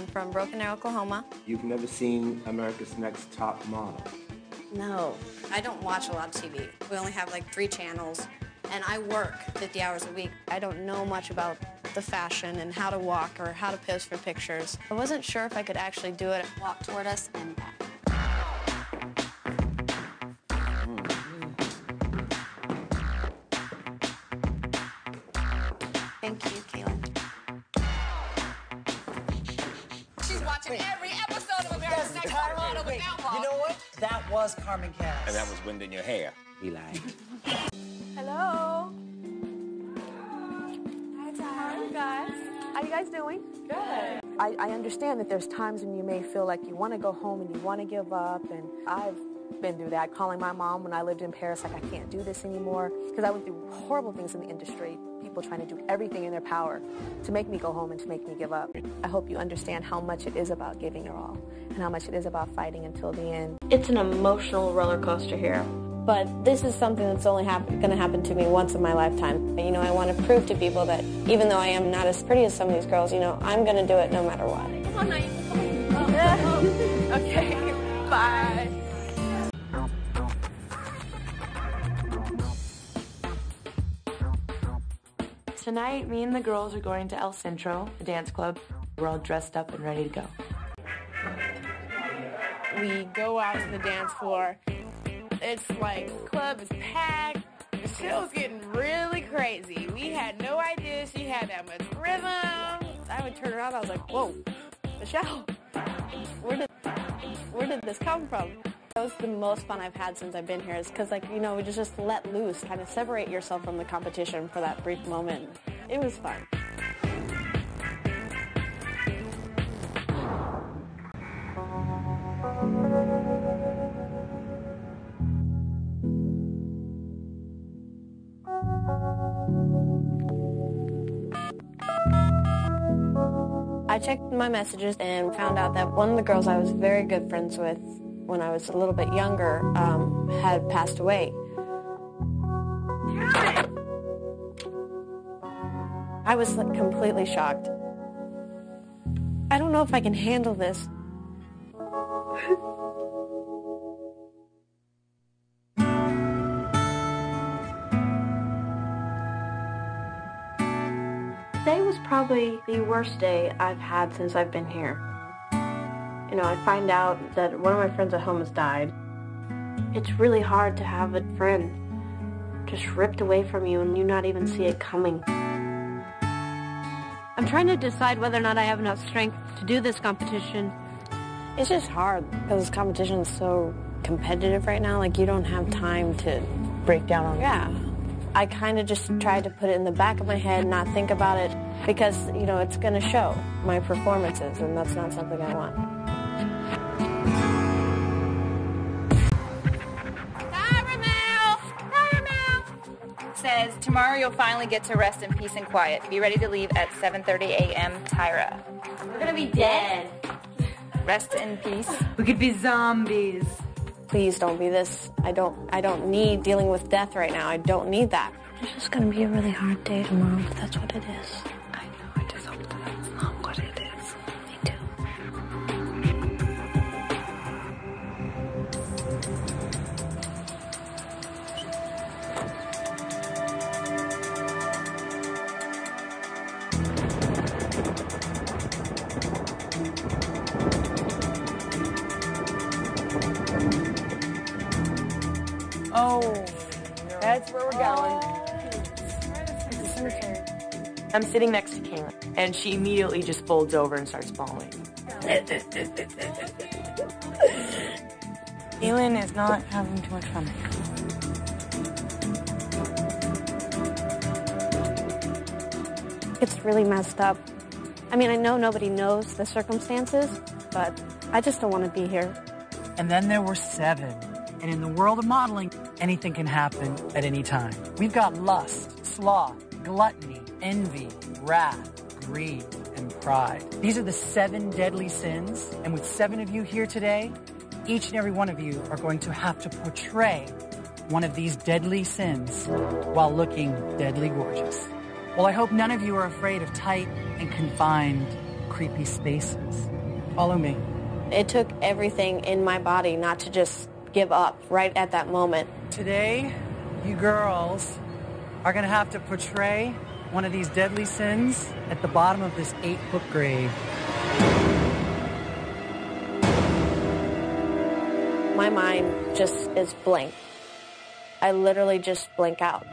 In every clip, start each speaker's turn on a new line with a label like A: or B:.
A: I'm from Broken Arrow, Oklahoma.
B: You've never seen America's Next Top Model?
A: No, I don't watch a lot of TV. We only have like three channels, and I work 50 hours a week. I don't know much about the fashion and how to walk or how to pose for pictures. I wasn't sure if I could actually do it. Walk toward us and back. Thank you,
C: Kahlen. That was Carmen Kass.
D: And that was wind in your hair.
B: Eli.
E: Hello. Hi, Ty. How are you guys? How you guys doing? Good. I, I understand that there's times when you may feel like you want to go home and you want to give up, and I've been through that. Calling my mom when I lived in Paris, like I can't do this anymore, because I went through horrible things in the industry. People trying to do everything in their power to make me go home and to make me give up. I hope you understand how much it is about giving your all, and how much it is about fighting until the end.
A: It's an emotional roller coaster here. But this is something that's only going to happen to me once in my lifetime. You know, I want to prove to people that even though I am not as pretty as some of these girls, you know, I'm going to do it no matter what.
E: Come on, now. You come
F: Tonight, me and the girls are going to El Centro, the dance club. We're all dressed up and ready to go.
G: We go out to the dance floor. It's like club is packed. The show's getting really crazy. We had no idea she had that much rhythm. I would turn around. I was like, "Whoa, Michelle,
A: Where did where did this come from? That was the most fun I've had since I've been here. Is because like you know we just just let loose, kind of separate yourself from the competition for that brief moment. It was fun. I checked my messages and found out that one of the girls I was very good friends with when I was a little bit younger um, had passed away. I was like, completely shocked. I don't know if I can handle this. Today was probably the worst day I've had since I've been here. You know, I find out that one of my friends at home has died. It's really hard to have a friend just ripped away from you and you not even see it coming. I'm trying to decide whether or not I have enough strength to do this competition. It's just hard because this competition is so competitive right now. Like, you don't have time to break down on Yeah. I kind of just tried to put it in the back of my head, not think about it, because, you know, it's going to show my performances, and that's not something I want.
H: Tomorrow you'll finally get to rest in peace and quiet. Be ready to leave at 7:30 a.m. Tyra.
A: We're going to be dead.
H: Rest in peace.
F: We could be zombies.
A: Please don't be this. I don't, I don't need dealing with death right now. I don't need that. It's just going to be a really hard day tomorrow, but that's what it is.
G: Oh, that's where we're going. Oh.
F: I'm sitting next to Kayla, and she immediately just folds over and starts bawling. Kahlen is not having too much fun.
A: It's really messed up. I mean, I know nobody knows the circumstances, but I just don't want to be here.
C: And then there were seven. And in the world of modeling, anything can happen at any time. We've got lust, sloth, gluttony, envy, wrath, greed, and pride. These are the seven deadly sins. And with seven of you here today, each and every one of you are going to have to portray one of these deadly sins while looking deadly gorgeous. Well, I hope none of you are afraid of tight, and confined, creepy spaces. Follow me.
A: It took everything in my body not to just give up right at that moment.
C: Today, you girls are going to have to portray one of these deadly sins at the bottom of this eight foot grave.
A: My mind just is blank. I literally just blink out.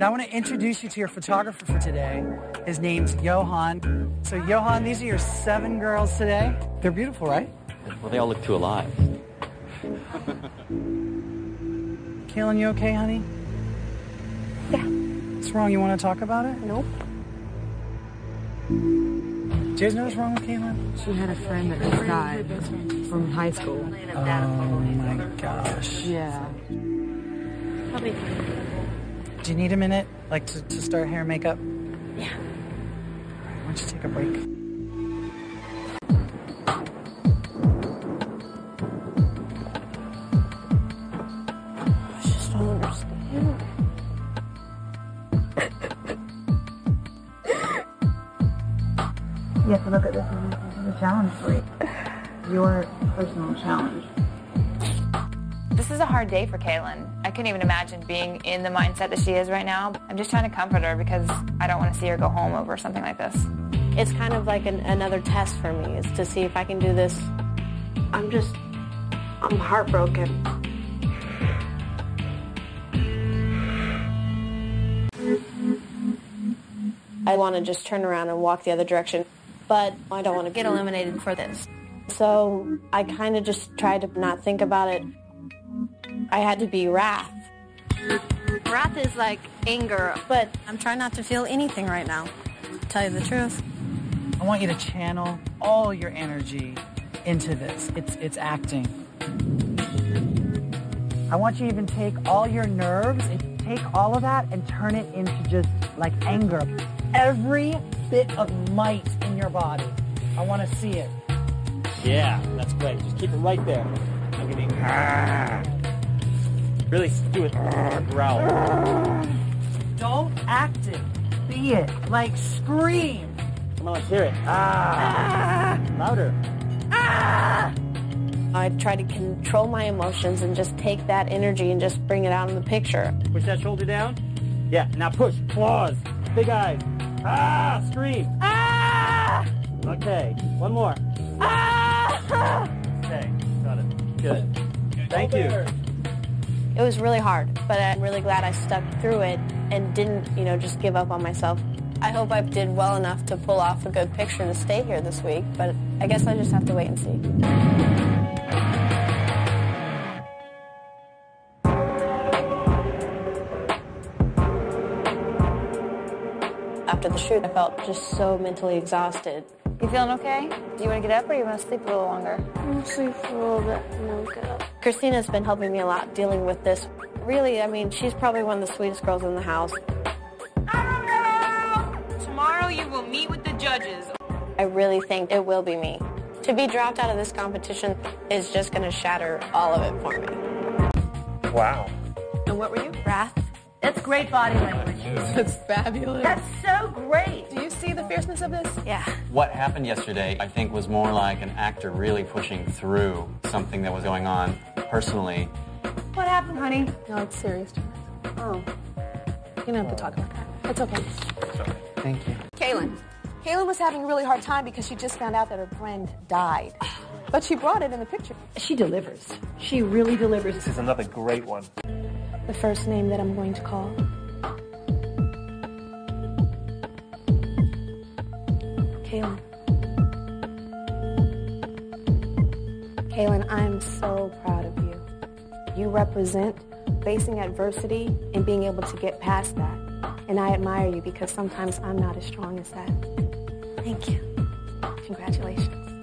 C: Now I want to introduce you to your photographer for today. His name's Johan. So Johan, these are your seven girls today. They're beautiful, right?
D: Well, they all look too alive.
C: Kahlen, you okay, honey?
A: Yeah.
C: What's wrong? You want to talk about it?
A: Nope.
C: Do you guys know what's wrong with Kahlen?
I: She had a friend that just died from high school.
C: Oh my gosh.
I: Yeah.
C: Do you need a minute, like to, to start hair and makeup?
A: Yeah.
C: All right, why don't you take a break?
I: Your personal challenge.
H: This is a hard day for Kahlen. I couldn't even imagine being in the mindset that she is right now. I'm just trying to comfort her because I don't want to see her go home over something like this.
A: It's kind of like an, another test for me, is to see if I can do this. I'm just, I'm heartbroken. I want to just turn around and walk the other direction, but I don't want to get eliminated for this. So I kind of just tried to not think about it. I had to be wrath. Wrath is like anger, but I'm trying not to feel anything right now. To tell you the truth.
C: I want you to channel all your energy into this. It's it's acting. I want you to even take all your nerves and take all of that and turn it into just like anger. Every bit of might in your body. I want to see it.
D: Yeah, that's great. Just keep it right there. I'm gonna be. "Ah." Really do it. "Ah," Growl.
C: Don't act it. Be it. Like scream.
D: Come on, let's hear it. Ah. Louder. Ah.
A: I try to control my emotions and just take that energy and just bring it out in the picture.
D: Push that shoulder down. Yeah, now push. Claws. Big eyes. Ah! Scream. Ah! Okay, one more. Good. Thank you.
A: It was really hard, but I'm really glad I stuck through it and didn't, you know, just give up on myself. I hope I did well enough to pull off a good picture to stay here this week, but I guess I just have to wait and see. After the shoot, I felt just so mentally exhausted.
H: You feeling okay? Do you want to get up or you want to sleep a little longer?
A: I'll sleep for a little bit and then get up. Christina's been helping me a lot dealing with this. Really, I mean, she's probably one of the sweetest girls in the house.
F: Tomorrow you will meet with the judges.
A: I really think it will be me. To be dropped out of this competition is just going to shatter all of it for me.
D: Wow.
I: And what were you?
A: Wrath.
I: That's great body language.
G: That's fabulous.
I: That's so great.
G: Do you see the fierceness of this?
A: Yeah.
D: What happened yesterday, I think, was more like an actor really pushing through something that was going on personally.
I: What happened, honey?
G: No, it's serious.
I: Oh.
G: You don't have to talk about that. It's okay.
C: Thank you.
E: Kahlen. Kahlen was having a really hard time because she just found out that her friend died. But she brought it in the picture.
I: She delivers. She really delivers.
J: This is another great one.
A: The first name that I'm going to call. Kahlen. Kahlen, I'm so proud of you. You represent facing adversity and being able to get past that. And I admire you because sometimes I'm not as strong as that. Thank you. Congratulations.